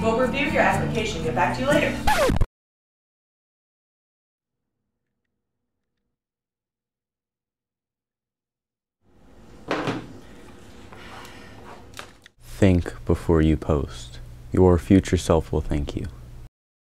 We'll review your application, get back to you later. Think before you post. Your future self will thank you.